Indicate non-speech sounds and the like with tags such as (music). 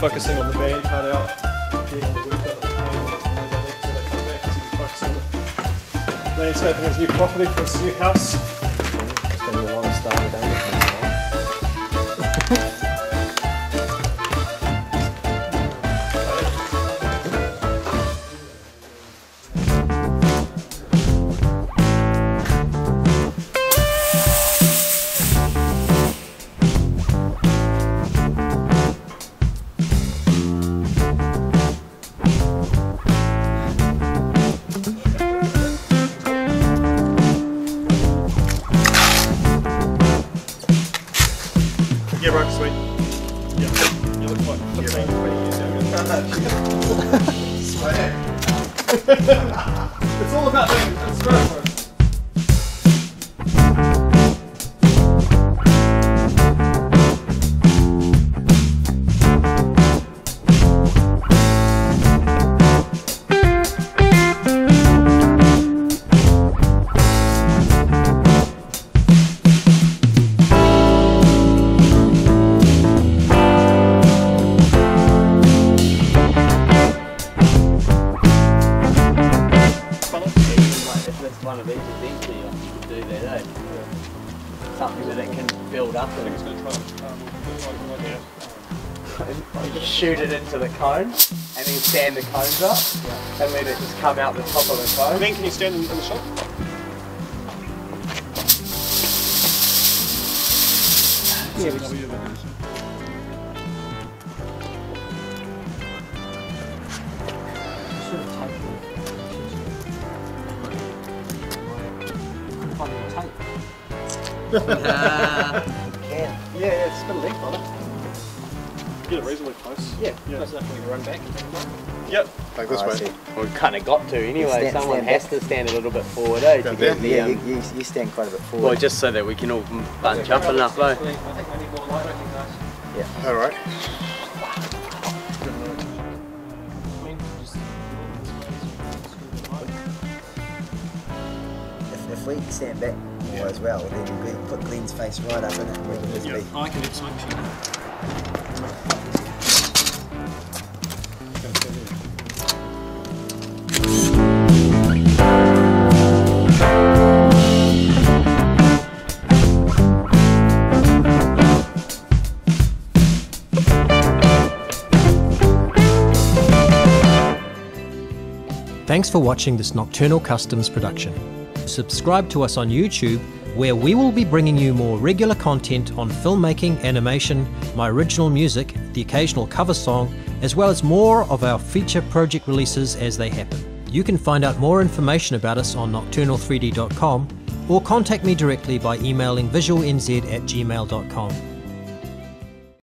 focusing on the band part out. Landscaping his new property for his new house. It's all about them. It's great. One of these eventually, like, you could do that, eh? Something that it can build up and you just (laughs) shoot it into the cone and then stand the cones up and let it just come out the top of the cone. Ben, can you stand in, in the shop? Yeah, we just- Yeah, yeah, it's got a length on it. Get it reasonably close. Yeah, Yeah. close enough for me to run back. Yep. Like this Oh, way. Well, we kind of got to anyway. Stand- Someone stand has back. to stand a little bit forward, eh? To Stand get there? the, Yeah, um, you, you, you stand quite a bit forward. well, just so that we can all bunch up enough, though. Yeah. All right. If, if we stand back more as well, then Glenn, put Glenn's face right up in it we can just Yeah. be. I can do. Thanks for watching this Nocturnal Customs production. Subscribe to us on YouTube, where we will be bringing you more regular content on filmmaking, animation, my original music, the occasional cover song, as well as more of our feature project releases as they happen. You can find out more information about us on nocturnal3d.com or contact me directly by emailing visualnz at gmail.com.